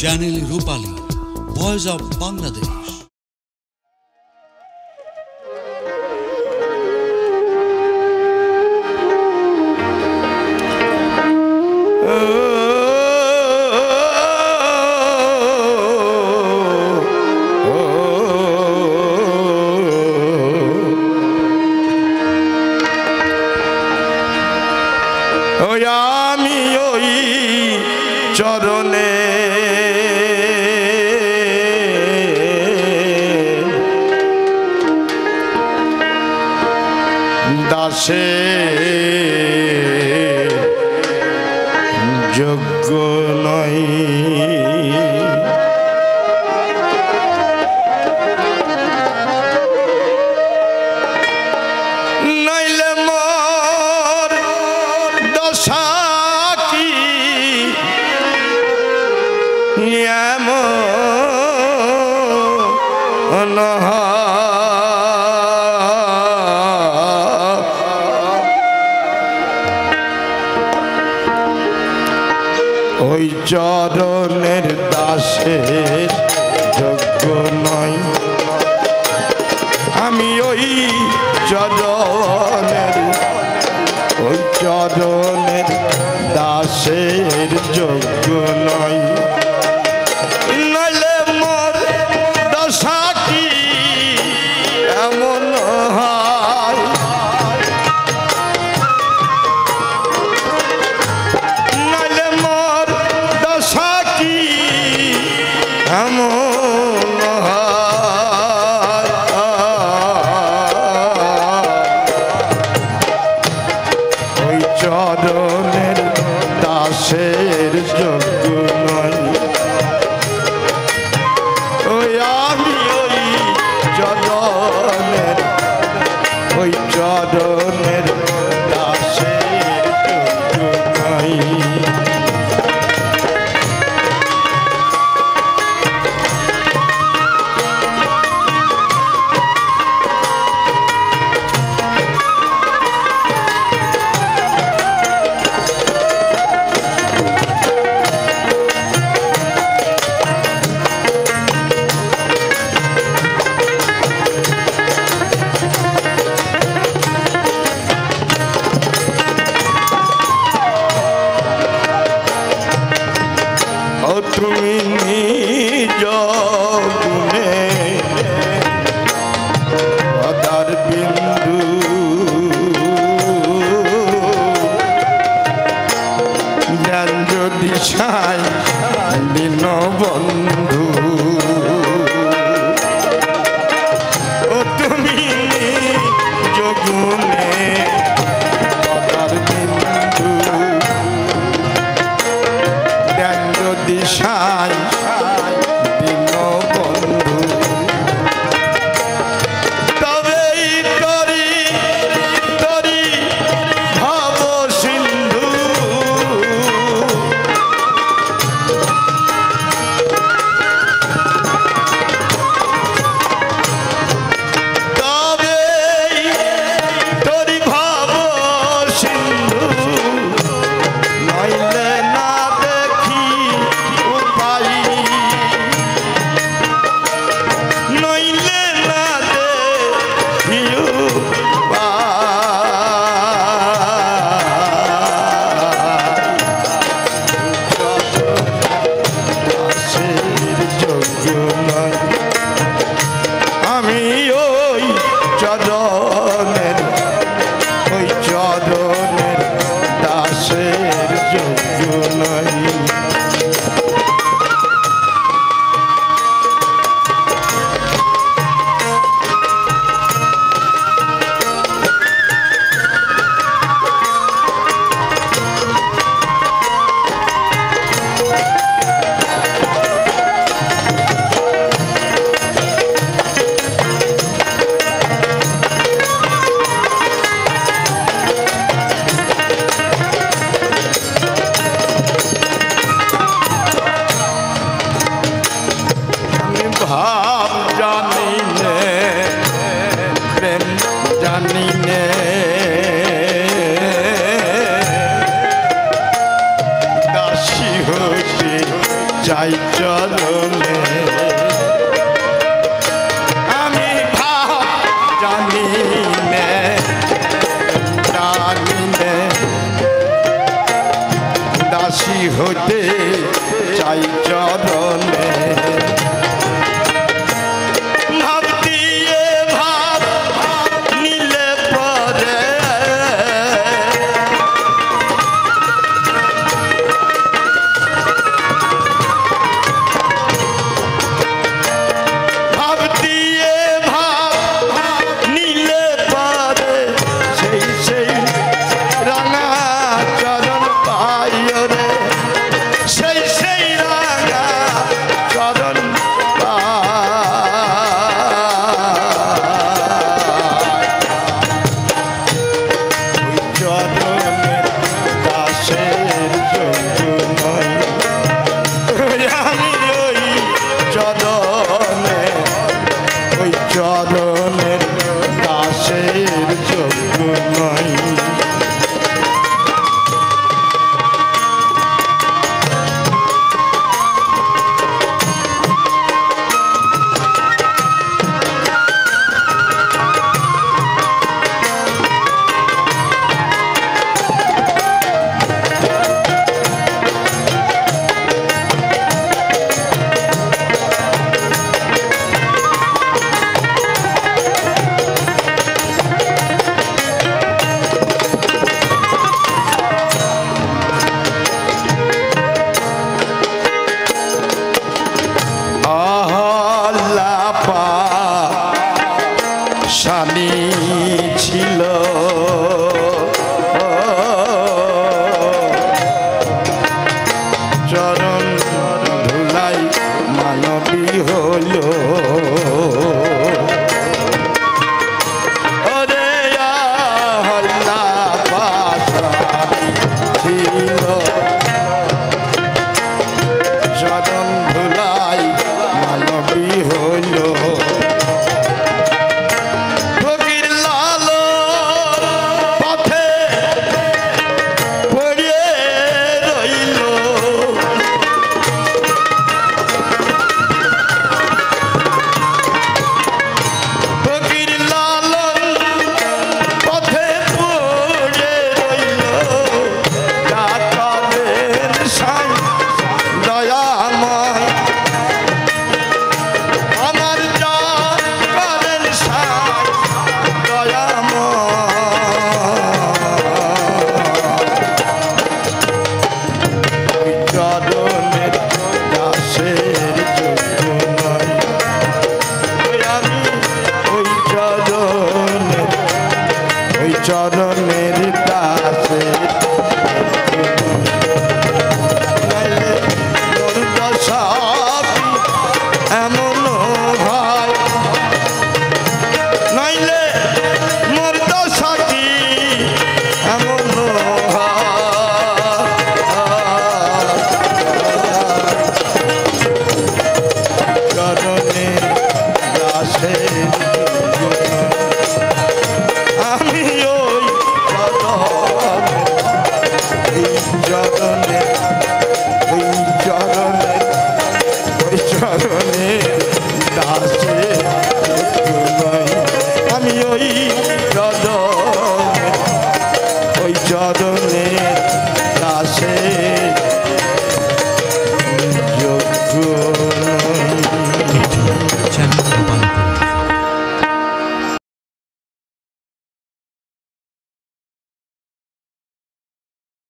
Channel Rupali voice of Bangladesh আমি ওই চরণ আসে যোগ্য নয় ওই চরণের দাসের যোগ্য নয় আমি ওই চরণের ওই চরণের দাসের যোগ্য নয় দাসী হতে চাই চরণে। চরণে ওই চরণের Jordan. Jada